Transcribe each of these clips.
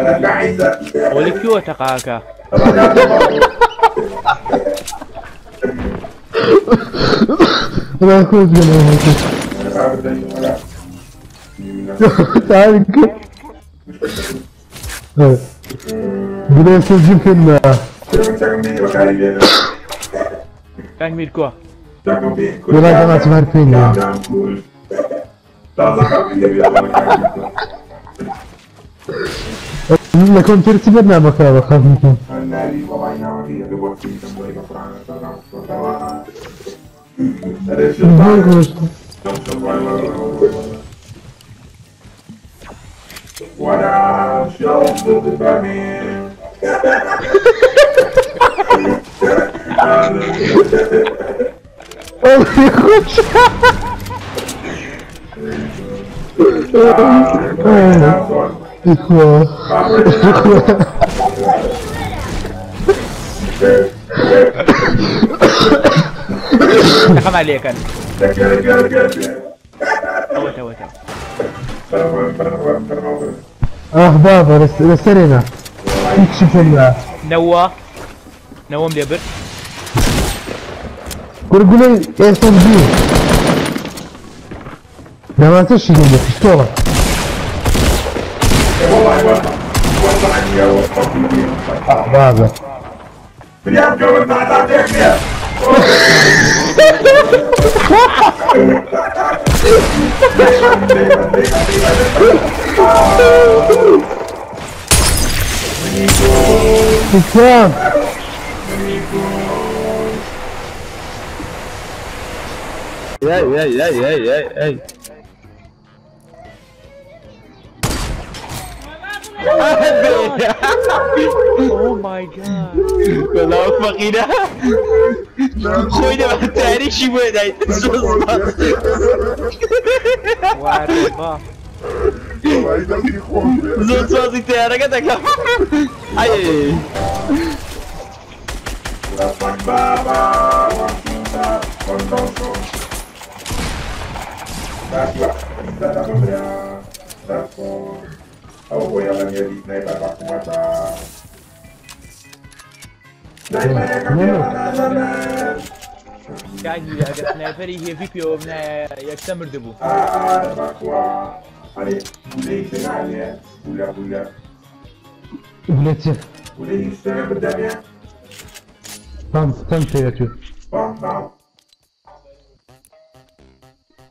tunnel. الملحمة Ой, أنا بعيدة ولكيوتا قاكا أنا أخوك أنا تعال كده بدا يسجل في ال كان ميركوا ولا جماعة عارفين يعني Так он перед тебя на махал охотником. Он не хочет. Oh, Ikwa. عليك أنا آه بابا لسرنا يكشف الله نوا نوا مدبر قول قول إيه ما تشي قلبك اشتغل Надо. Крепко вы надо бегать! Уфа! Яй-яй-яй-яй-яй-яй! Oh my god. Kalau Fakida. Koy da tarihi shi bai da ita so ba. Ware ba. Zon so zite ya raga daga. Ai. That's what. That's what. That's what. Allora poi alla mia bicicletta qua come fa. Dai, ragazzi, ne per i video ne jak summer debut. Ah, ma qua. Hani Buleyi seven ya. Bula bula. Buleyi. Buleyi istemem bir de ya. Tamam, tam şey atıyor. Tamam, tamam.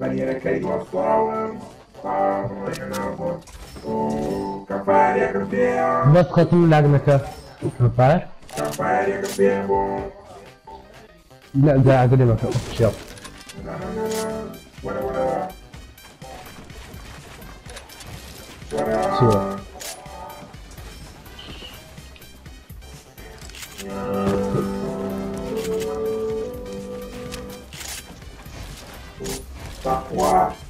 Ben yere kayıp asla. Tamam, tamam. اكلمك اوفيشال Não, não, não, não. Bora, bora, bora. Bora.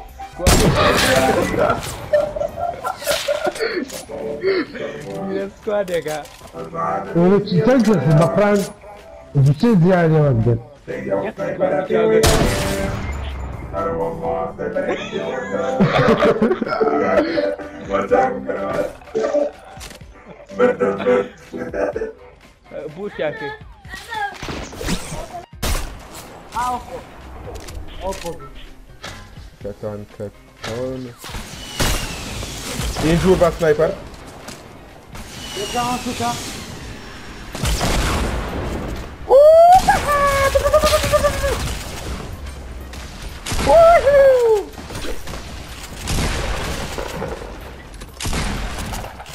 Yine squad ya ka. Onu çizseniz bakran düşeceğiz yani bence. Bu şarkı. Alpo. Alpo. çiçeksin bak ben bütün ziyade vardı. أنا والله تبعت وتذكر بو شاكي کەتان کەتان اینجور بە سنایپەر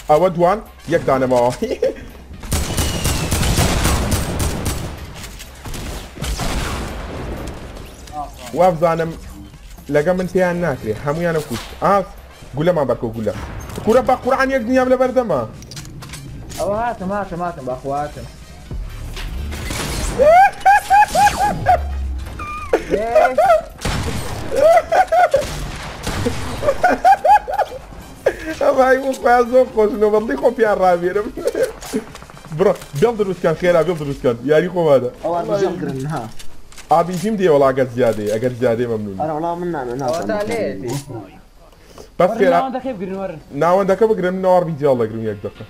ئەوە دوان یەک لەگە من پێیان ناکرێ. هەمویانە کوشت. ئاس گولەمان بەرکە گولە. کوورە بە قورعان یەک دنیام لە بەردەمە أو هاتم هاتم هاتم باخواتم ئەمای وڵپیا زۆر خۆشنەوە بەڵی خۆ پیان ڕابێرم. بڕە بێڵ دروستکان خێرا بێڵ دروستکان یاری خۆوادە ئەوان بژەم گرن ها ئابیژیم دێ وڵاگەت زیادەی ئەگەر زیادەی مەمنون ئەرە وڵام من نامێ تاليتي بەس خێرا أنا كيف قرن ورن ناوەندەکە بگرن ناوار بیجیاڵ دەگرم یەک دقه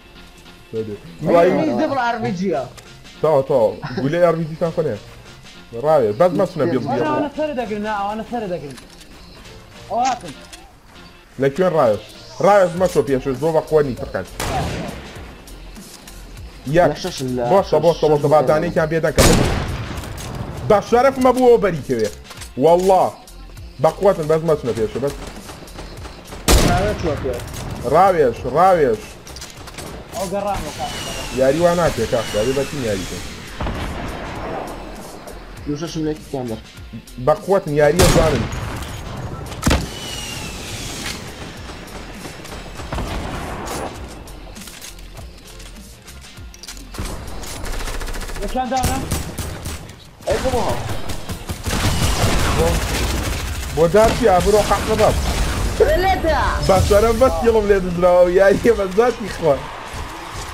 دبل ار بي جي تاوە تاوە گولەی ئاربیجیتان خۆنێ؟ ڕاوێ بەس مەسنە بێڵ أنا أنا سرد اقرن أنا سرد اقرن أو هاتم لە کوێن ڕایش؟ ڕایش مەسۆ پێش زۆر بە خۆنی تقەن یەک شەشن لە باشە بۆشە بۆ بادانەیەکیان پێ دەکەم بە شەرەفمە بووەوە بەریکەوێ والله بەقوتن بەس مەچنە پێشە بەس ڕاوێش ڕاوێش او قرام یاری وا ناکێ کاک یاری بەچین یاریکە دوشەشم لێکی کامبەر بەقوتن یاریە جوانن كان دانا بۆ بە ذاتی خۆ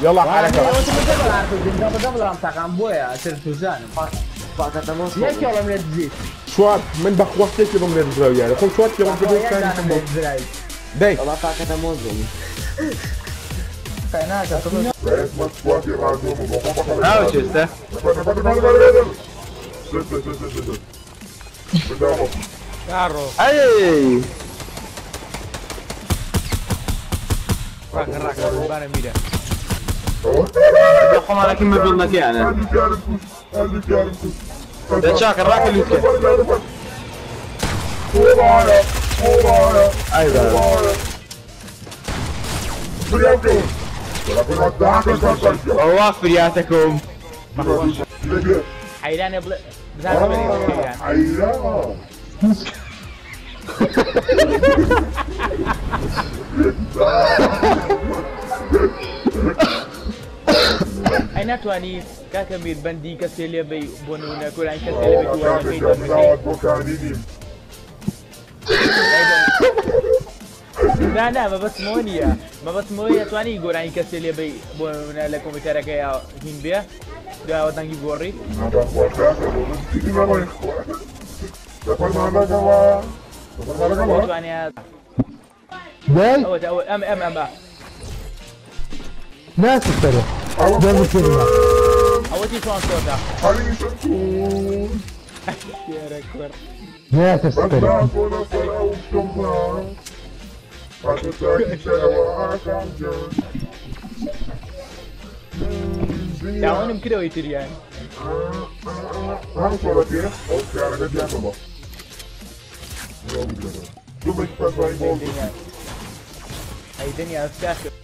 یڵا حرەکە دبل ار دبل دبل ام تاقام بويا سر توزان پاکەتەمەوە ياك والله من تزيد شوات من بەخوەستێکی بم لێ دراوە یاری خۆ شوات کێڵم کردو دەی وڵا پاکەتەمەوە زۆم اسمك سواتي راجوم ناو كارو ئەی راك راك بانا ميدا خۆمانەکەی مەبیڵ نەکەیانە دە چاکە ڕاکە لوتکە ئەوە فریاتەکەم حيران بلا بزاف حيران ئەی ناتوانانی کاکە میر بەندی کەسێ لێ بی بۆ نمونە کۆرانی کەسێ لێ بێت نانا مەبەستمەوە نییە مەبەستمەوەی ئەتوانی گۆرانی کەسێ لێ بی بۆ لە کۆمپیوتەرەکە یا هین بێ de Batanguipurri. No te acuerdas, no me டவுனும் கிரோ வைத்திருக்காங்க நான் சொல்றேன் ஓகே அங்க கேட்கலாம் Tu vai passar em volta. Aí, Daniel, você acha?